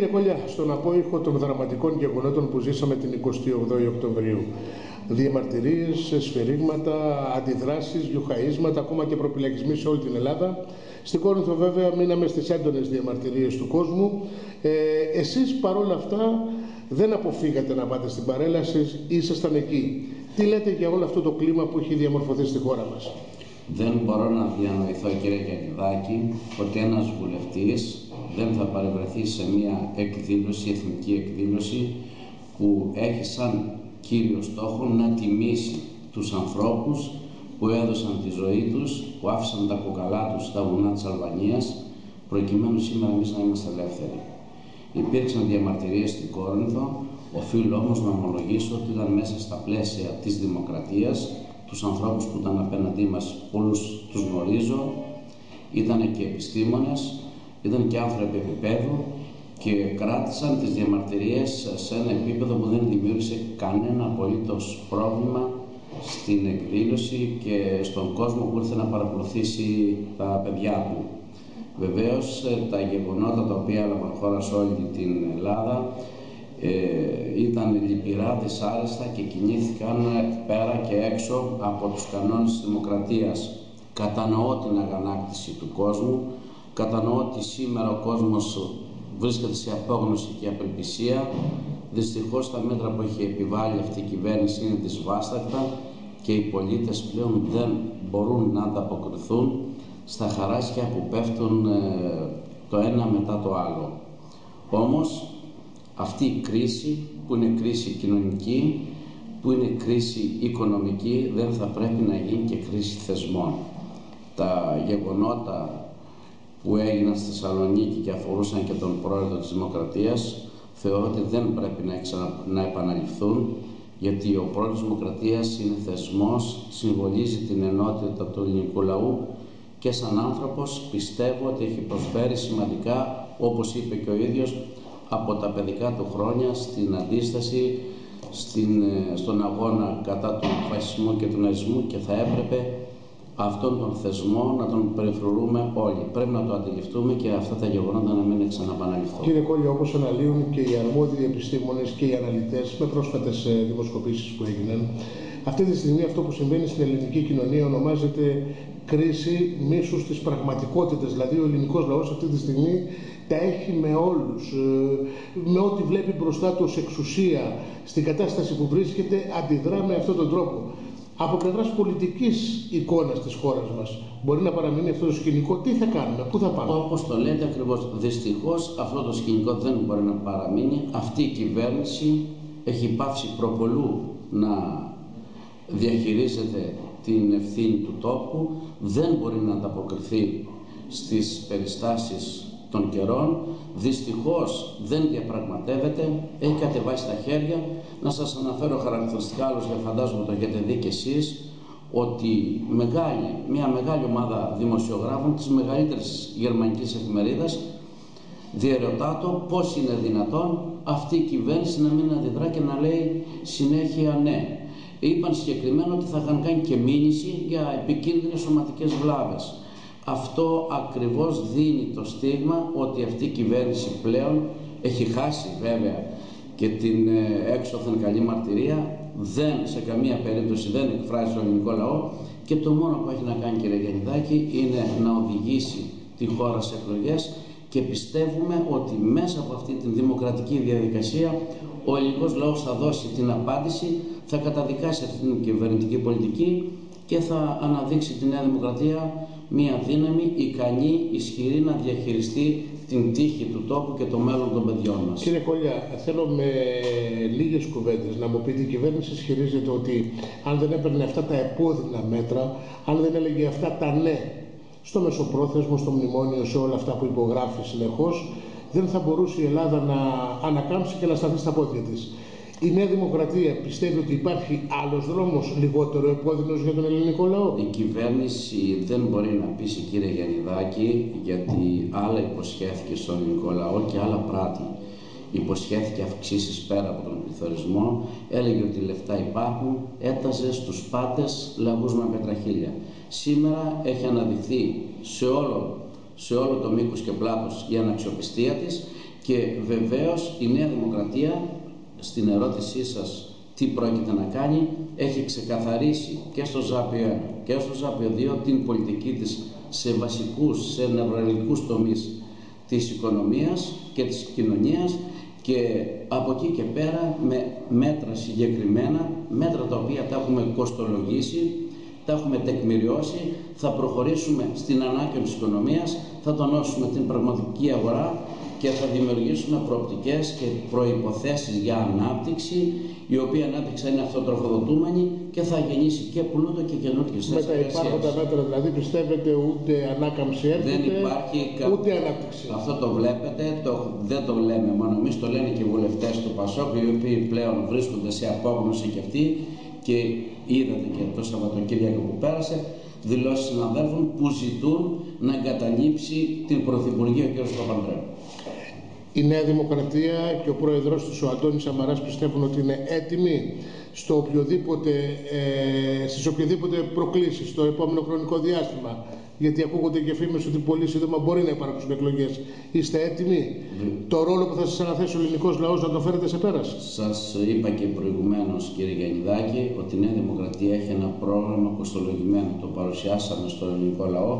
Κύριε Κόλλια, στον απόϊχο των δραματικών γεγονότων που ζήσαμε την 28η Οκτωβρίου, διαμαρτυρίες, σφυρίγματα, αντιδράσεις, γιουχαΐσματα, ακόμα και προπυλακισμοί σε όλη την Ελλάδα. Στην Κόρινθο βέβαια μείναμε στις έντονες διαμαρτυρίες του κόσμου. Ε, εσείς παρόλα αυτά δεν αποφύγατε να πάτε στην παρέλαση, ήσασταν εκεί. Τι λέτε για όλο αυτό το κλίμα που έχει διαμορφωθεί στη χώρα μας; Δεν μπορώ να διανοηθώ κύριε Γιακηδάκη ότι ένας βουλευτής δεν θα παρευρεθεί σε μια εκδήλωση, εθνική εκδήλωση που έχει σαν κύριο στόχο να τιμήσει τους ανθρώπους που έδωσαν τη ζωή τους, που άφησαν τα κοκαλά τους στα βουνά της Αλβανίας προκειμένου σήμερα εμείς να είμαστε ελεύθεροι. Υπήρξαν διαμαρτυρίες στην Κόρινθο, οφείλω όμως να ομολογήσω ότι ήταν μέσα στα πλαίσια της δημοκρατίας, τους ανθρώπους που ήταν απέναντί μας όλους τους γνωρίζω, ήταν και επιστήμονες, ήταν και άνθρωποι επίπεδου και κράτησαν τις διαμαρτυρίες σε ένα επίπεδο που δεν δημιούργησε κανένα απολύτως πρόβλημα στην εκδήλωση και στον κόσμο που ήρθε να παρακολουθήσει τα παιδιά του. Βεβαίως τα γεγονότα τα οποία έλαβαν χώρα σε όλη την Ελλάδα ε, ήταν λυπηρά, δυσάρεστα και κινήθηκαν πέρα και έξω από τους κανόνες της δημοκρατίας. Κατανοώ την αγανάκτηση του κόσμου, κατανοώ ότι σήμερα ο κόσμος βρίσκεται σε απόγνωση και απελπισία. Δυστυχώς τα μέτρα που έχει επιβάλει αυτή η κυβέρνηση είναι δυσβάστακτα και οι πολίτες πλέον δεν μπορούν να ανταποκριθούν στα χαράσκια που πέφτουν ε, το ένα μετά το άλλο. Όμως αυτή η κρίση που είναι κρίση κοινωνική, που είναι κρίση οικονομική, δεν θα πρέπει να γίνει και κρίση θεσμών. Τα γεγονότα που έγιναν στη Θεσσαλονίκη και αφορούσαν και τον πρόεδρο της Δημοκρατίας, θεωρώ ότι δεν πρέπει να, να επαναληφθούν, γιατί ο πρόεδρος της Δημοκρατίας είναι θεσμός, συμβολίζει την ενότητα του ελληνικού λαού και σαν άνθρωπος πιστεύω ότι έχει προσφέρει σημαντικά, όπως είπε και ο ίδιος, από τα παιδικά του χρόνια στην αντίσταση, στην, ε, στον αγώνα κατά του φασισμού και του ναζισμού και θα έπρεπε αυτόν τον θεσμό να τον περιφρουρούμε όλοι. Πρέπει να το αντιληφθούμε και αυτά τα γεγονότα να μην ξαναπαναληφθούν. Κύριε Κόλλια, όπως αναλύουν και οι αρμόδιοι επιστήμονες και οι αναλυτές με πρόσφατες δημοσκοπήσεις που έγιναν, αυτή τη στιγμή αυτό που συμβαίνει στην ελληνική κοινωνία ονομάζεται κρίση μίσους της πραγματικότητας. Δηλαδή, ο ελληνικός λαός αυτή τη στιγμή τα έχει με όλους, ε, με ό,τι βλέπει μπροστά του ως εξουσία, στην κατάσταση που βρίσκεται, αντιδρά με αυτόν τον τρόπο. Από πλευράς πολιτικής εικόνας της χώρας μας, μπορεί να παραμείνει αυτό το σκηνικό. Τι θα κάνουμε, πού θα πάμε; Όπως το λέτε ακριβώς, δυστυχώς αυτό το σκηνικό δεν μπορεί να παραμείνει. Αυτή η κυβέρνηση έχει πάψει προπολού να διαχειρίζεται την ευθύνη του τόπου, δεν μπορεί να ανταποκριθεί στις περιστάσεις των καιρών, δυστυχώς δεν διαπραγματεύεται, έχει κατεβάσει τα χέρια. Να σας αναφέρω χαρακτηριστικά άλλως, για φαντάζομαι το έχετε δει και εσείς, ότι μεγάλη, μια μεγάλη ομάδα δημοσιογράφων της μεγαλύτερης γερμανικής εφημερίδας διερωτά το πώς είναι δυνατόν αυτή η κυβέρνηση να μην αντιδρά και να λέει συνέχεια ναι. Είπαν συγκεκριμένα ότι θα είχαν κάνει και μήνυση για επικίνδυνες σωματικές βλάβες αυτό ακριβώς δίνει το στίγμα ότι αυτή η κυβέρνηση πλέον έχει χάσει βέβαια και την ε, έξωθεν καλή μαρτυρία, δεν σε καμία περίπτωση δεν εκφράζει τον ελληνικό λαό. Και το μόνο που έχει να κάνει κύριε Γεννηδάκη είναι να οδηγήσει τη χώρα σε εκλογές και πιστεύουμε ότι μέσα από αυτή την δημοκρατική διαδικασία ο ελληνικός λαός θα δώσει την απάντηση, θα καταδικάσει αυτή την κυβερνητική πολιτική και θα αναδείξει τη Νέα Δημοκρατία μια δύναμη ικανή, ισχυρή να διαχειριστεί την τύχη του τόπου και το μέλλον των παιδιών μας. Κύριε Κολλιά, θέλω με λίγες κουβέντες να μου πείτε η κυβέρνηση ισχυρίζεται ότι αν δεν έπαιρνε αυτά τα επώδυνα μέτρα, αν δεν έλεγε αυτά τα ναι στο μεσοπρόθεσμο, στο μνημόνιο, σε όλα αυτά που υπογράφει συνεχώς, δεν θα μπορούσε η Ελλάδα να ανακάμψει και να σταθεί στα πόδια της. Η Νέα Δημοκρατία πιστεύει ότι υπάρχει άλλος δρόμος λιγότερο επώδυνος για τον ελληνικό λαό; Η κυβέρνηση δεν μπορεί να πείσει κύριε Γιαννιδάκη γιατί άλλα υποσχέθηκε στον ελληνικό λαό και άλλα πράττει. Υποσχέθηκε αυξήσεις πέρα από τον πληθωρισμό, έλεγε ότι λεφτά υπάρχουν, έταζε στους πάτες λαγούς με πετραχίλια. Σήμερα έχει αναδειχθεί σε όλο, σε όλο το μήκος και πλάτος η αναξιοπιστία της Και βεβαίως η Νέα Δημοκρατία στην ερώτησή σας τι πρόκειται να κάνει, έχει ξεκαθαρίσει και στο ΖΑΠΙΟ 1 και στο ΖΑΠΙΟ 2 την πολιτική της σε βασικούς, σε νευραλικούς τομείς της οικονομίας και της κοινωνίας και από εκεί και πέρα με μέτρα συγκεκριμένα, μέτρα τα οποία τα έχουμε κοστολογήσει, τα έχουμε τεκμηριώσει, θα προχωρήσουμε στην ανάκαμψη της οικονομίας, θα τονώσουμε την πραγματική αγορά και θα δημιουργήσουμε προοπτικές και προϋποθέσεις για ανάπτυξη, η οποία ανάπτυξη είναι αυτοτροφοδοτούμενη και θα γεννήσει και πλούτο και καινούργιες θέσεις Με τα υπάρχοντα μέτρα δηλαδή πιστεύετε ούτε ανάκαμψη έρχεται, δεν υπάρχει ούτε ανάπτυξη. Αυτό το βλέπετε, το, δεν το λέμε μόνο εμείς, το λένε και οι βουλευτές του ΠΑΣΟΚ, οι οποίοι πλέον βρίσκονται σε απόγνωση και αυτοί και είδατε και το Σαββατοκύριακο που πέρασε, δηλώσεις συναδέλφων που ζητούν να εγκαταλείψει την Πρωθυπουργία ο κ. Παπανδρέου. Η Νέα Δημοκρατία και ο πρόεδρος του, ο Αντώνης Σαμαράς, πιστεύουν ότι είναι έτοιμοι στο οποιοδήποτε, ε, στις οποιοδήποτε προκλήσεις στο επόμενο χρονικό διάστημα. Γιατί ακούγονται και φήμες ότι πολύ σύντομα μπορεί να υπάρξουν εκλογές. Είστε έτοιμοι; Το ρόλο που θα σας αναθέσει ο ελληνικός λαός να το φέρετε σε πέρας; Σας είπα και προηγουμένως κύριε Γιαννιδάκη ότι η Νέα Δημοκρατία έχει ένα πρόγραμμα κοστολογημένο. Το παρουσιάσαμε στο ελληνικό λαό.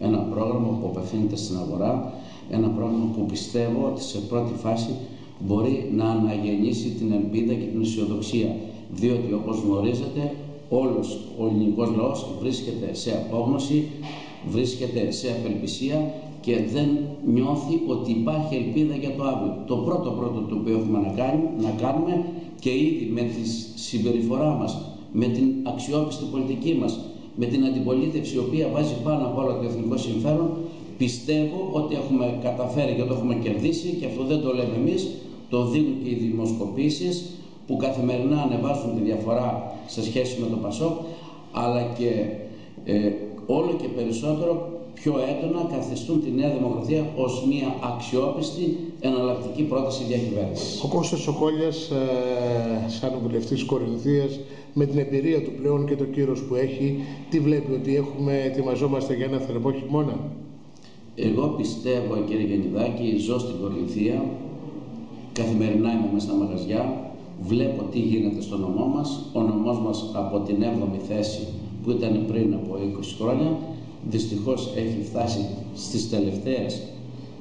Ένα πρόγραμμα που απευθύνεται στην αγορά ένα πρόγραμμα που πιστεύω ότι σε πρώτη φάση μπορεί να αναγεννήσει την ελπίδα και την αισιοδοξία. Διότι όπως γνωρίζετε όλος ο ελληνικός λαός βρίσκεται σε απόγνωση, βρίσκεται σε απελπισία και δεν νιώθει ότι υπάρχει ελπίδα για το αύριο. Το πρώτο πρώτο το οποίο έχουμε να κάνουμε, να κάνουμε και ήδη με τη συμπεριφορά μας, με την αξιόπιστη πολιτική μας, με την αντιπολίτευση η οποία βάζει πάνω από όλα το εθνικό συμφέρον, Πιστεύω ότι έχουμε καταφέρει και το έχουμε κερδίσει και αυτό δεν το λέμε εμείς, το δίνουν και οι δημοσκοπήσεις που καθημερινά ανεβάζουν τη διαφορά σε σχέση με το ΠΑΣΟΚ, αλλά και ε, όλο και περισσότερο πιο έντονα καθιστούν τη Νέα Δημοκρατία ως μια αξιόπιστη εναλλακτική πρόταση διακυβέρνησης. Ο Κώστας Σοκόλιας, ε, σαν βουλευτής Κορινθίας, με την εμπειρία του πλέον και το κύρος που έχει, τι βλέπει ότι έχουμε, ετοιμαζόμαστε για ένα θερμό χειμώνα; Εγώ πιστεύω, κύριε Γενιδάκη, ζω στην Κορινθία, καθημερινά είμαι μέσα στα μαγαζιά, βλέπω τι γίνεται στο νομό μας. Ο νομός μας από την 7η θέση που ήταν πριν από 20 χρόνια, δυστυχώς έχει φτάσει στις τελευταίες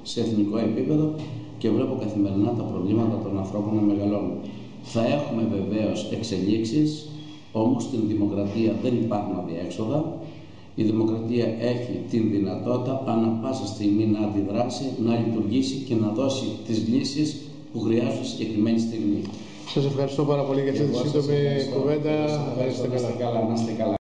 σε εθνικό επίπεδο και βλέπω καθημερινά τα προβλήματα των ανθρώπων να μεγαλώνουν. Θα έχουμε βεβαίως εξελίξεις, όμως στην δημοκρατία δεν υπάρχουν αδιέξοδα. Η δημοκρατία έχει την δυνατότητα ανά πάσα στιγμή να αντιδράσει, να λειτουργήσει και να δώσει τις λύσεις που χρειάζονται συγκεκριμένη στιγμή. Σας ευχαριστώ πάρα πολύ για αυτή τη σύντομη κουβέντα. Να είστε καλά.